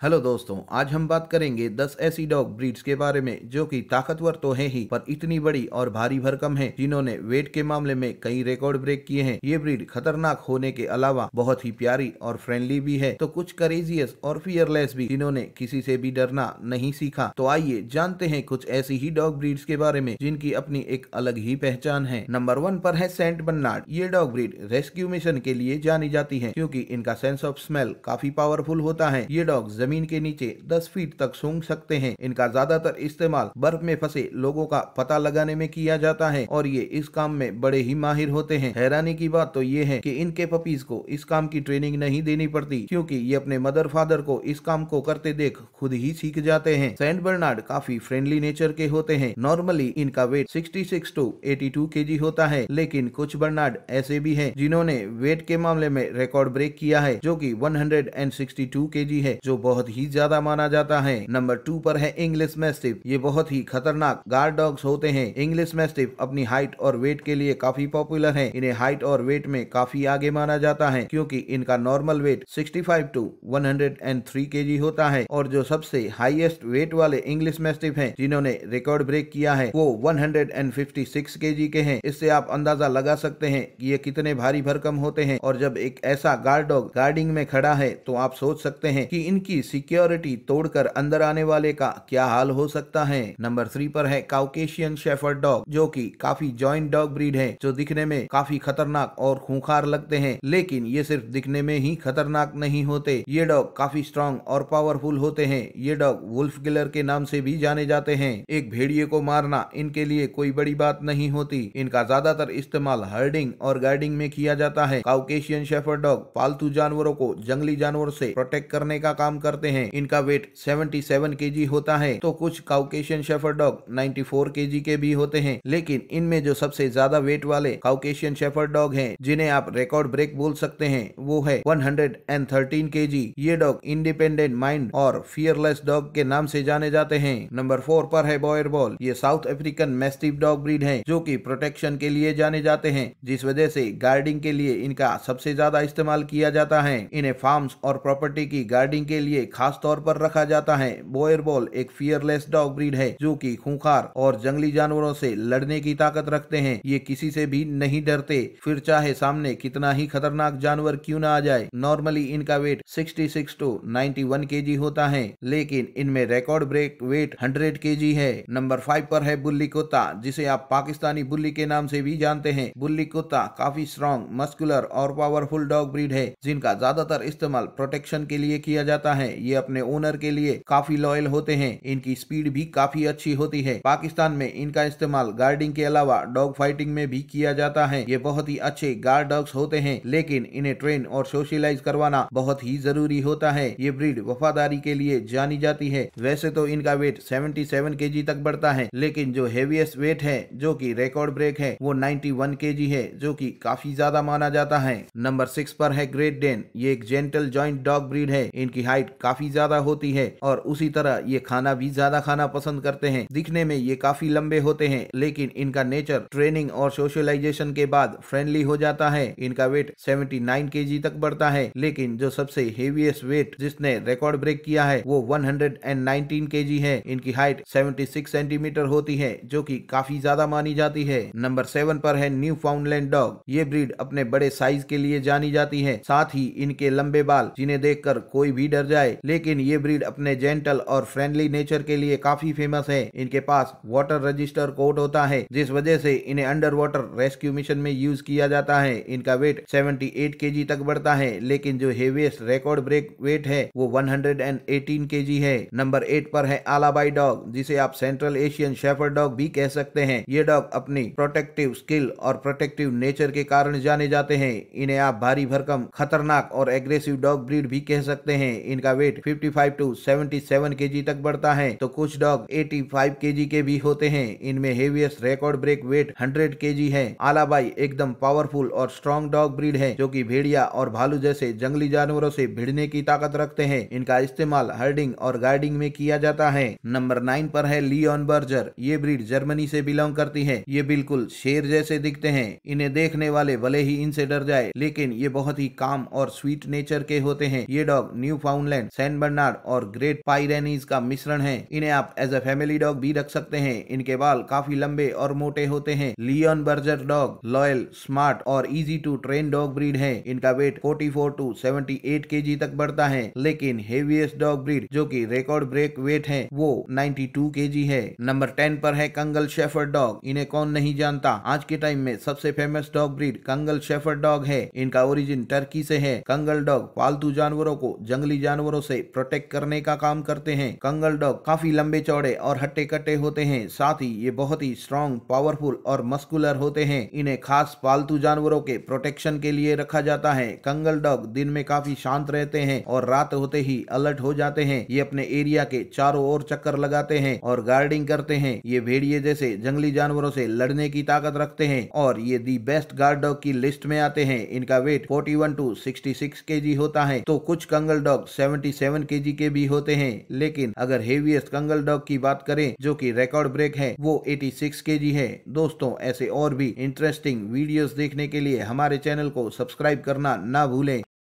Hello दोस्तों, आज हम बात करेंगे 10 ऐसी डॉग ब्रीड्स के बारे में, जो कि ताकतवर तो है ही, पर इतनी बड़ी और भारी भरकम है, जिन्होंने वेट के मामले में कई रिकॉर्ड ब्रेक किए हैं। ये ब्रीड खतरनाक होने के अलावा बहुत ही प्यारी और फ्रेंडली भी है तो कुछ करेजियस और फियरलेस भी, जिन्होंने किसी से भी डरना नहीं सीखा। तो आइए जानते हैं कुछ ऐसी ही डॉग ब्रीड्स के बारे में, जिनकी अपनी एक अलग ही पहचान है। नंबर वन पर है सेंट बन्नाड ये डॉग ब्रीड रेस्क्यू मिशन के लिए जानी जाती है, क्यूँकी इनका सेंस ऑफ़ स्मेल काफ़ी पावरफुल होता है। ये डॉग ज़मीन के नीचे 10 फीट तक सूंघ सकते हैं। इनका ज़्यादातर इस्तेमाल बर्फ़ में फंसे लोगों का पता लगाने में किया जाता है और ये इस काम में बड़े ही माहिर होते हैं। हैरानी की बात तो ये है कि इनके पपीज को इस काम की ट्रेनिंग नहीं देनी पड़ती, क्योंकि ये अपने मदर फादर को इस काम को करते देख खुद ही सीख जाते हैं। सेंट बर्नार्ड काफ़ी फ्रेंडली नेचर के होते हैं। नॉर्मली इनका वेट 66 टू एटी 82 केजी होता है, लेकिन कुछ बर्नार्ड ऐसे भी हैं जिन्होंने वेट के मामले में रिकॉर्ड ब्रेक किया है, जो की वन हंड्रेड कि 162 केजी है, जो बहुत ही ज़्यादा माना जाता है। नंबर टू पर है इंग्लिश मैस्टिफ ये बहुत ही खतरनाक गार्ड डॉग्स होते हैं। इंग्लिश मैस्टिफ अपनी हाइट और वेट के लिए काफ़ी पॉपुलर है। इन्हें हाइट और वेट में काफ़ी आगे माना जाता है, क्योंकि इनका नॉर्मल वेट 65 टू 103 केजी होता है। और जो सबसे हाईएस्ट वेट वाले इंग्लिश मैस्टिफ हैं, जिन्होंने रिकॉर्ड ब्रेक किया है, वो 156 केजी के हैं। इससे आप अंदाज़ा लगा सकते हैं कि ये कितने भारी भरकम होते हैं। और जब एक ऐसा गार्ड डॉग गार्डिंग में खड़ा है तो आप सोच सकते हैं कि इनकी सिक्योरिटी तोड़कर अंदर आने वाले का क्या हाल हो सकता है? नंबर थ्री पर है काउकेशियन शेफर्ड डॉग जो कि काफ़ी जॉइंट डॉग ब्रीड है, जो दिखने में काफ़ी खतरनाक और खूंखार लगते हैं। लेकिन ये सिर्फ़ दिखने में ही खतरनाक नहीं होते। ये डॉग काफ़ी स्ट्रॉन्ग और पावरफुल होते हैं। ये डॉग वुल्फ गिलर के नाम से भी जाने जाते हैं। एक भेड़िए को मारना इनके लिए कोई बड़ी बात नहीं होती। इनका ज़्यादातर इस्तेमाल हर्डिंग और गार्डिंग में किया जाता है। काउकेशियन शेफर डॉग पालतू जानवरों को जंगली जानवर से प्रोटेक्ट करने का काम करते हैं। इनका वेट 77 केजी होता है तो कुछ काउकेशियन शेफर डॉग 94 केजी के भी होते हैं। लेकिन इनमें जो सबसे ज़्यादा वेट वाले काउकेशियन शेफर्ड डॉग हैं, जिन्हें आप रिकॉर्ड ब्रेक बोल सकते हैं, वो है 113 केजी ये डॉग इंडिपेंडेंट माइंड और फियरलेस डॉग के नाम से जाने जाते हैं। नंबर फोर पर है बॉयर बॉल ये South African mastiff dog breed है, जो की प्रोटेक्शन के लिए जाने जाते हैं, जिस वजह से गार्डिंग के लिए इनका सबसे ज़्यादा इस्तेमाल किया जाता है। इन्हें फार्म्स और प्रॉपर्टी की गार्डिंग के लिए खास तौर पर रखा जाता है। बोयर बॉल एक फियरलेस डॉग ब्रीड है, जो कि खूंखार और जंगली जानवरों से लड़ने की ताकत रखते हैं। ये किसी से भी नहीं डरते। फिर चाहे सामने कितना ही खतरनाक जानवर क्यों ना आ जाए नॉर्मली इनका वेट 66 टू 91 केजी होता है, लेकिन इनमें रिकॉर्ड ब्रेक वेट 100 केजी है। नंबर फाइव पर है बुल्ली कुत्ता, जिसे आप पाकिस्तानी बुल्ली के नाम से भी जानते हैं। बुल्ली कुत्ता काफ़ी स्ट्रॉन्ग मस्कुलर और पावरफुल डॉग ब्रीड है, जिनका ज़्यादातर इस्तेमाल प्रोटेक्शन के लिए किया जाता है। ये अपने ओनर के लिए काफ़ी लॉयल होते हैं। इनकी स्पीड भी काफ़ी अच्छी होती है। पाकिस्तान में इनका इस्तेमाल गार्डिंग के अलावा डॉग फाइटिंग में भी किया जाता है। ये बहुत ही अच्छे गार्ड डॉग्स होते हैं, लेकिन इन्हें ट्रेन और सोशलाइज करवाना बहुत ही ज़रूरी होता है। ये ब्रीड वफादारी के लिए जानी जाती है। वैसे तो इनका वेट 77 केजी तक बढ़ता है, लेकिन जो हेवीएस्ट वेट है, जो कि रिकॉर्ड ब्रेक है, वो 91 केजी है, जो कि काफ़ी ज़्यादा माना जाता है। नंबर सिक्स पर है ग्रेट डेन ये एक जेंटल ज्वाइंट डॉग ब्रीड है। इनकी हाइट काफ़ी ज़्यादा होती है और उसी तरह ये खाना भी ज़्यादा खाना पसंद करते हैं। दिखने में ये काफ़ी लंबे होते हैं, लेकिन इनका नेचर, ट्रेनिंग और सोशलाइजेशन के बाद फ्रेंडली हो जाता है। इनका वेट 79 केजी तक बढ़ता है, लेकिन जो सबसे हेवीएस्ट वेट जिसने रिकॉर्ड ब्रेक किया है, वो 119 केजी है। इनकी हाइट 76 सेंटीमीटर होती है, जो कि काफ़ी ज़्यादा मानी जाती है। नंबर सेवन पर है न्यू फाउंडलैंड डॉग ये ब्रीड अपने बड़े साइज़ के लिए जानी जाती है। साथ ही इनके लंबे बाल, जिन्हें देखकर कोई भी डर जाए लेकिन ये ब्रीड अपने जेंटल और फ्रेंडली नेचर के लिए काफ़ी फ़ेमस है। इनके पास वाटर रजिस्टर कोड होता है, जिस वजह से इन्हें अंडर वाटर रेस्क्यू मिशन में यूज़ किया जाता है। इनका वेट 78 केजी तक बढ़ता है, लेकिन जो हेवीएस्ट रिकॉर्ड ब्रेक वेट है, वो 118 केजी है। नंबर एट पर है आलाबाई डॉग जिसे आप सेंट्रल एशियन शेफर डॉग भी कह सकते हैं। ये डॉग अपनी प्रोटेक्टिव स्किल और प्रोटेक्टिव नेचर के कारण जाने जाते हैं। इन्हें आप भारी भरकम, खतरनाक और एग्रेसिव डॉग ब्रीड भी कह सकते हैं। इनका वेट 55 टू 77 केजी तक बढ़ता है। तो कुछ डॉग 85 केजी के भी होते हैं। इनमें heaviest record break weight 100 KG है। आलाबाई एकदम पावरफुल और स्ट्रॉन्ग डॉग ब्रीड है, जो कि भेड़िया और भालू जैसे जंगली जानवरों से भिड़ने की ताकत रखते हैं। इनका इस्तेमाल हर्डिंग और गार्डिंग में किया जाता है। नंबर नाइन पर है लियोन बर्जर ये ब्रीड जर्मनी से बिलोंग करती है। ये बिल्कुल शेर जैसे दिखते हैं। इन्हें देखने वाले भले ही इनसे डर जाए, लेकिन ये बहुत ही काम और स्वीट नेचर के होते हैं। ये dog new Doberman Saint Bernard और ग्रेट पायरेनीज का मिश्रण है। इन्हें आप एज ए फैमिली डॉग भी रख सकते हैं। इनके बाल काफ़ी लंबे और मोटे होते हैं। Leonberger dog loyal smart और easy to train dog breed है। इनका वेट 44 टू 78 केजी तक बढ़ता है। लेकिन हेवीएस्ट डॉग ब्रीड जो कि रिकॉर्ड ब्रेक वेट है, वो 92 केजी है। नंबर 10 पर है कंगल शेफर्ड डॉग इन्हें कौन नहीं जानता? आज के टाइम में सबसे famous dog breed Kangal shepherd dog है। इनका ओरिजिन टर्की से है। कंगल डॉग पालतू जानवरों को जंगली जानवरों से प्रोटेक्ट करने का काम करते हैं। कंगल डॉग काफ़ी लंबे चौड़े और हट्टे कट्टे होते हैं। साथ ही ये बहुत ही स्ट्रॉन्ग पावरफुल और मस्कुलर होते हैं। इन्हें खास पालतू जानवरों के प्रोटेक्शन के लिए रखा जाता है। कंगल डॉग दिन में काफ़ी शांत रहते हैं और रात होते ही अलर्ट हो जाते हैं। ये अपने एरिया के चारों ओर चक्कर लगाते हैं और गार्डिंग करते हैं। ये भेड़िए जैसे जंगली जानवरों से लड़ने की ताकत रखते हैं और ये दी बेस्ट गार्ड डॉग की लिस्ट में आते हैं। इनका वेट 41 टू 66 केजी होता है। तो कुछ कंगल डॉग 77 केजी के भी होते हैं। लेकिन अगर हेवीएस्ट कंगल डॉग की बात करें, जो कि रिकॉर्ड ब्रेक है, वो 86 केजी है। दोस्तों, ऐसे और भी इंटरेस्टिंग वीडियोस देखने के लिए हमारे चैनल को सब्सक्राइब करना ना भूलें।